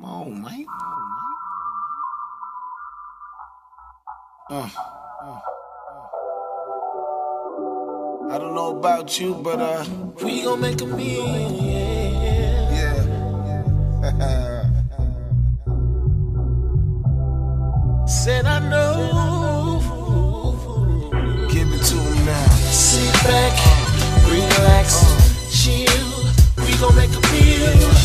Come on, man. Uh, uh, I don't know about you, but uh, We gon' make a million. yeah. Said I know. Give it to him now. Sit back, relax, chill. We gon' make a meal.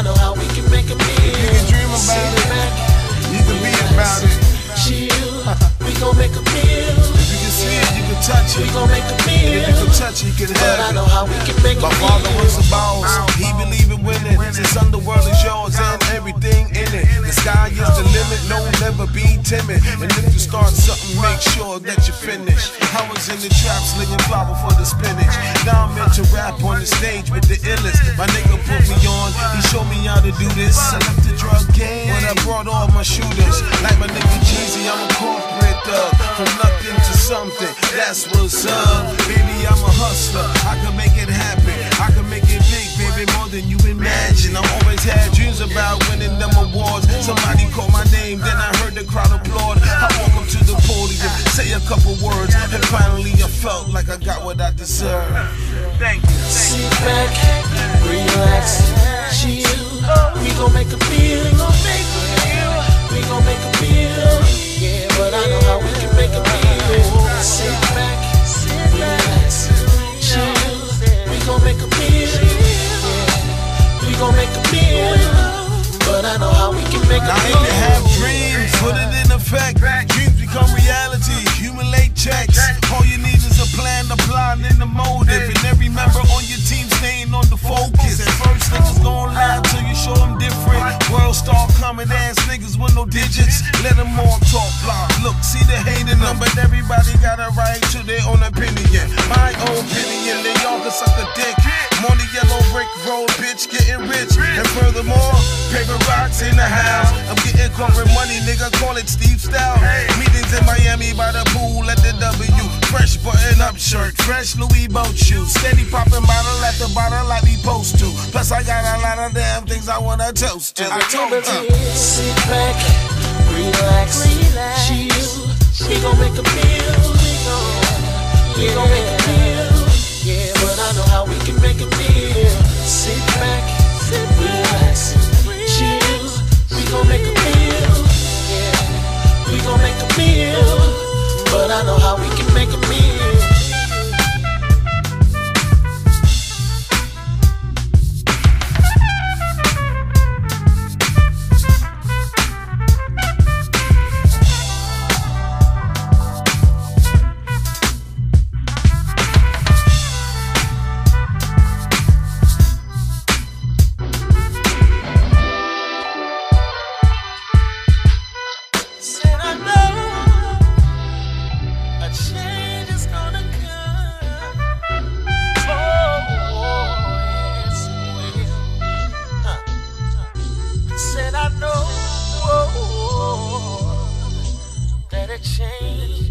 I know how we can make a meal. You can dream about it. back, You can be about it. chill. We gon' make a meal. If you can see it, you can touch We gon' make a And if you can touch it, you can But I have know it. how we can make a My meal. father was a boss. He believed in winning. This underworld is yours and everything in it. The sky is the limit. No, never be timid. And if you start something, make sure that you finish. In the trap slinging flour for the spinach. Now I'm meant into rap on the stage with the illest. My nigga put me on. He showed me how to do this. I left the drug game when I brought all my shooters. Like my nigga Jeezy, I'm a corporate thug. From nothing to something. That's what's up. Baby, I'm a hustler. I can make it happen. I can make it big, baby, more than you imagine. I'm always couple words, and finally I felt like I got what I deserve. Thank you. Sit back, relax, them all talk fly. Look, see the hate in them, but everybody got a right to their own opinion. My own opinion, they all can suck a dick. Money yellow brick road, bitch, getting rich. And furthermore, paper rocks in the house. I'm getting corporate money, nigga, call it Steve Stoute. Meetings in Miami by the pool at the W. Fresh button up shirt, fresh Louis boat shoes. Steady popping bottle at the bottle like we supposed to. Plus, I got a lot of damn things I wanna toast to. I told Remember you. Back, relax, chill. We gon' make a meal. We gon' make a meal. change.